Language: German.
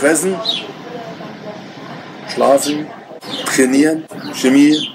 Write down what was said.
fressen, schlafen, trainieren, Chemie,